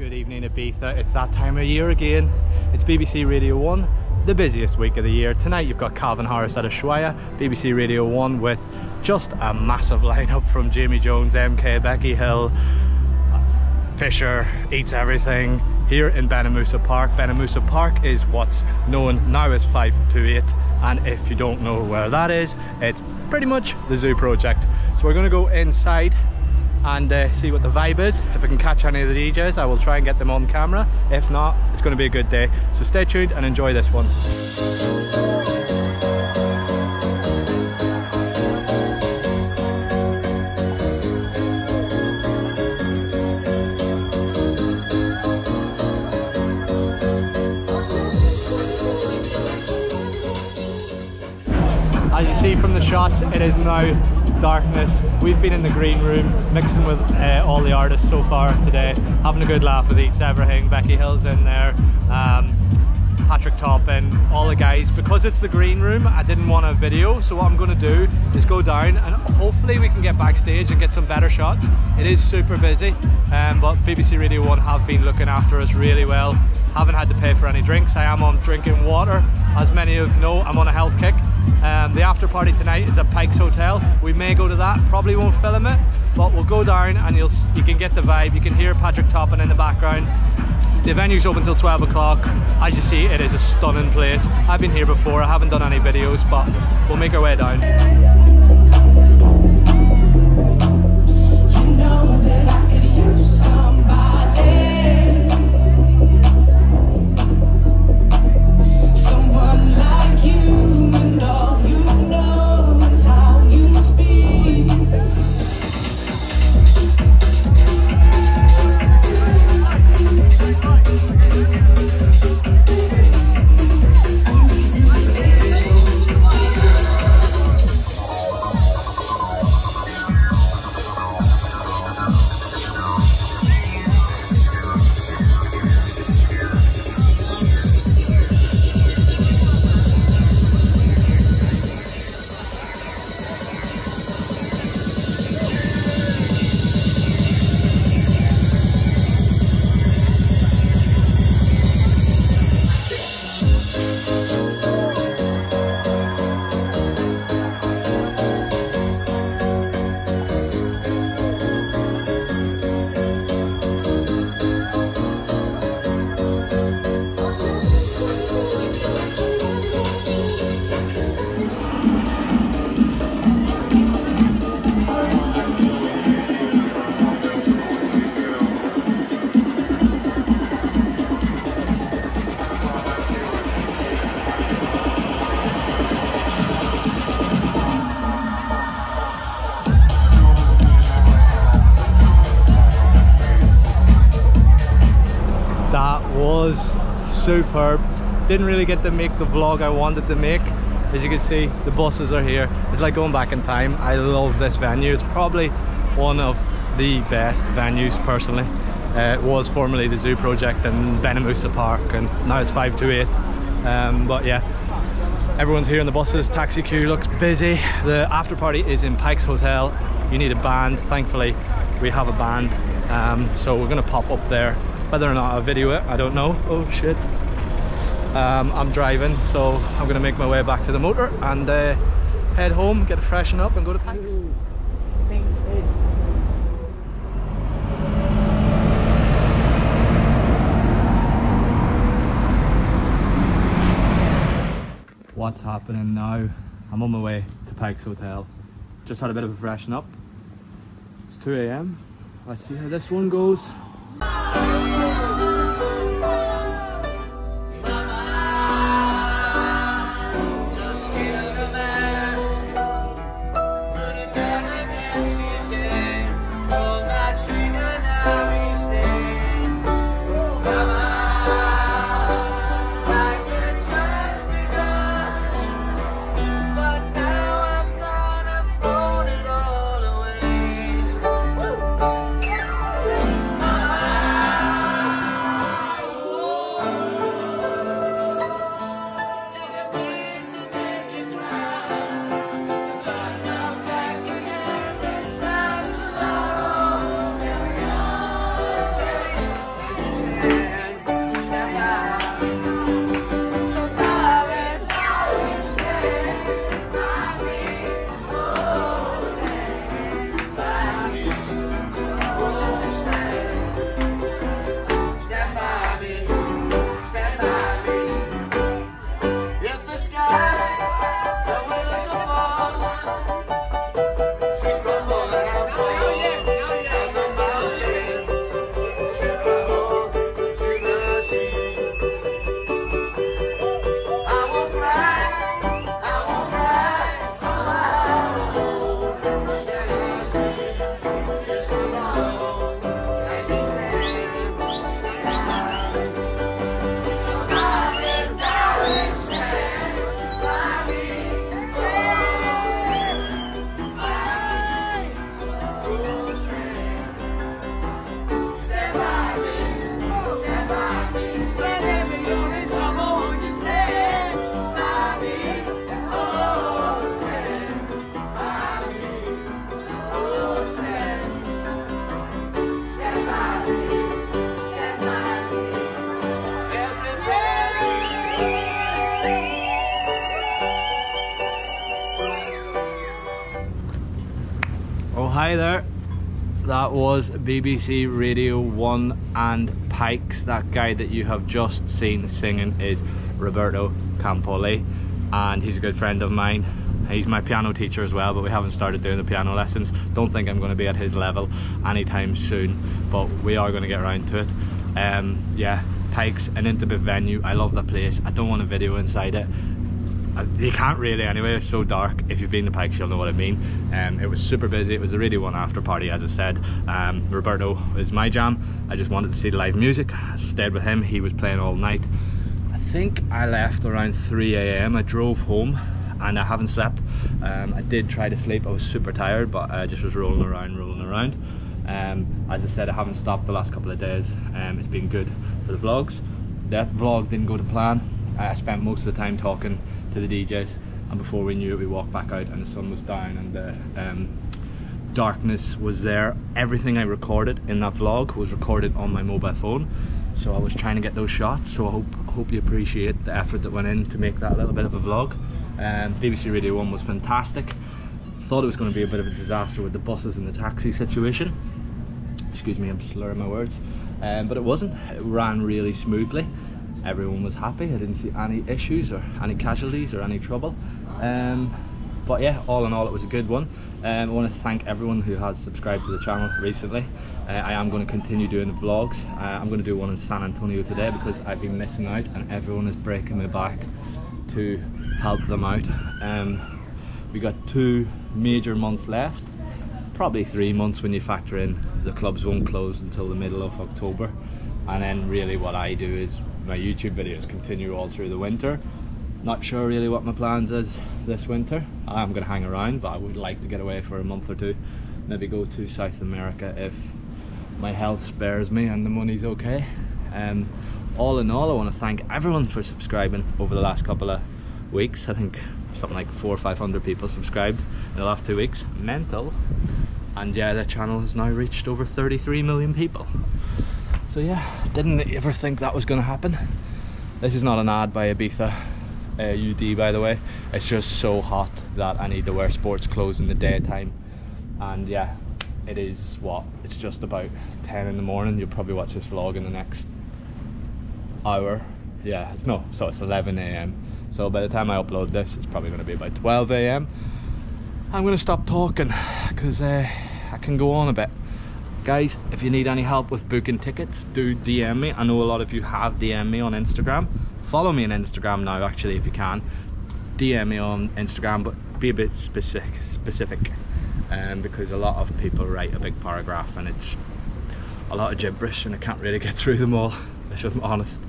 Good evening Ibiza, it's that time of year again. It's BBC Radio 1, the busiest week of the year. Tonight you've got Calvin Harris at Ushuaia, BBC Radio 1 with just a massive lineup from Jamie Jones, MK, Becky Hill, Fisher, Eats Everything, here in Benimussa Park. Benimussa Park is what's known now as 528 and if you don't know where that is, it's pretty much the zoo project. So we're gonna go inside and uh, see what the vibe is. If I can catch any of the DJs, I will try and get them on camera. If not, it's going to be a good day. So stay tuned and enjoy this one. As you see from the shots, it is now darkness. We've been in the green room mixing with uh, all the artists so far today, having a good laugh with Eats Everything. Becky Hill's in there, um, Patrick Topping, all the guys. Because it's the green room, I didn't want a video, so what I'm going to do is go down and hopefully we can get backstage and get some better shots. It is super busy, um, but BBC Radio 1 have been looking after us really well. Haven't had to pay for any drinks. I am on drinking water. As many of you know, I'm on a health kick. Um, the after party tonight is at Pikes Hotel. We may go to that, probably won't film it, but we'll go down and you'll you can get the vibe. You can hear Patrick Topping in the background. The venue's open till 12 o'clock. As you see, it is a stunning place. I've been here before, I haven't done any videos, but we'll make our way down. That was superb. Didn't really get to make the vlog I wanted to make. As you can see the buses are here. It's like going back in time. I love this venue. It's probably one of the best venues personally. Uh, it was formerly the zoo project and Benimussa Park and now it's 528 um, but yeah everyone's here in the buses. Taxi queue looks busy. The after party is in Pikes Hotel. You need a band. Thankfully we have a band. Um, so we're gonna pop up there whether or not I'll video it I don't know. Oh shit. Um, I'm driving so I'm gonna make my way back to the motor and uh, head home get a freshen up and go to Pikes what's happening now? I'm on my way to Pikes Hotel. Just had a bit of a freshen up. It's 2 a.m let's see how this one goes Hi there. That was BBC Radio 1 and Pikes. That guy that you have just seen singing is Roberto Campoli and he's a good friend of mine. He's my piano teacher as well, but we haven't started doing the piano lessons. Don't think I'm going to be at his level anytime soon, but we are going to get around to it. Um, yeah, Pikes, an intimate venue. I love the place. I don't want a video inside it. Uh, You can't really anyway, it's so dark. If you've been to Pikes, you'll know what I mean. Um, it was super busy. It was a really one after party, as I said. Um, Roberto is my jam. I just wanted to see the live music. I stayed with him. He was playing all night. I think I left around 3 a.m. I drove home and I haven't slept. Um, I did try to sleep. I was super tired, but I just was rolling around, rolling around. Um, as I said, I haven't stopped the last couple of days. Um, it's been good for the vlogs. That vlog didn't go to plan. I spent most of the time talking to the DJs, and before we knew it, we walked back out, and the sun was down, and the um, darkness was there. Everything I recorded in that vlog was recorded on my mobile phone, so I was trying to get those shots. So I hope hope you appreciate the effort that went in to make that little bit of a vlog. Um, BBC Radio 1 was fantastic. Thought it was going to be a bit of a disaster with the buses and the taxi situation. Excuse me, I'm slurring my words. Um, but it wasn't. It ran really smoothly. Everyone was happy. I didn't see any issues or any casualties or any trouble. Um, but yeah, all in all, it was a good one. Um, I want to thank everyone who has subscribed to the channel recently. Uh, I am going to continue doing the vlogs. Uh, I'm going to do one in San Antonio today because I've been missing out and everyone is breaking my back to help them out. Um, we got two major months left probably three months when you factor in the clubs won't close until the middle of October and then really what I do is my YouTube videos continue all through the winter. Not sure really what my plans is this winter. I'm gonna hang around but I would like to get away for a month or two. Maybe go to South America if my health spares me and the money's okay. Um, all in all I want to thank everyone for subscribing over the last couple of weeks. I think something like four or five hundred people subscribed in the last two weeks. Mental. And yeah the channel has now reached over 33 million people so yeah didn't ever think that was going to happen. This is not an ad by Ibiza uh, UD by the way. It's just so hot that I need to wear sports clothes in the daytime. And yeah it is what? It's just about 10 in the morning. You'll probably watch this vlog in the next hour. Yeah it's no so it's 11 a.m so by the time I upload this it's probably going to be about 12 a.m I'm going to stop talking because uh, I can go on a bit guys if you need any help with booking tickets do DM me. I know a lot of you have DM me on Instagram. Follow me on Instagram now actually if you can. DM me on Instagram but be a bit specific specific um, because a lot of people write a big paragraph and it's a lot of gibberish and I can't really get through them all if I'm honest.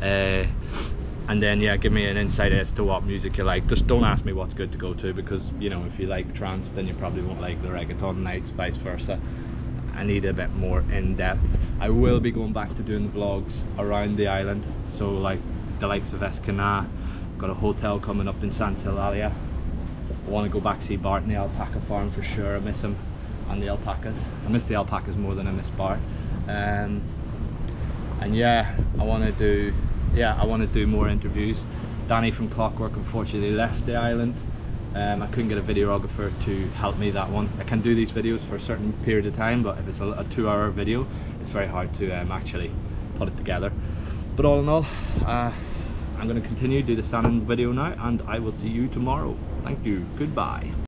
Uh, and then yeah give me an insight as to what music you like. Just don't ask me what's good to go to because you know if you like trance then you probably won't like the reggaeton nights vice versa I need a bit more in-depth. I will be going back to doing vlogs around the island. So like the likes of Escana got a hotel coming up in Santa I want to go back see Bart in the alpaca farm for sure. I miss him and the alpacas. I miss the alpacas more than I miss Bart. Um, and yeah I want to do yeah I want to do more interviews. Danny from Clockwork unfortunately left the island um, I couldn't get a videographer to help me that one. I can do these videos for a certain period of time but if it's a, a two hour video it's very hard to um, actually put it together. But all in all uh, I'm going to continue do the salmon video now and I will see you tomorrow. Thank you. Goodbye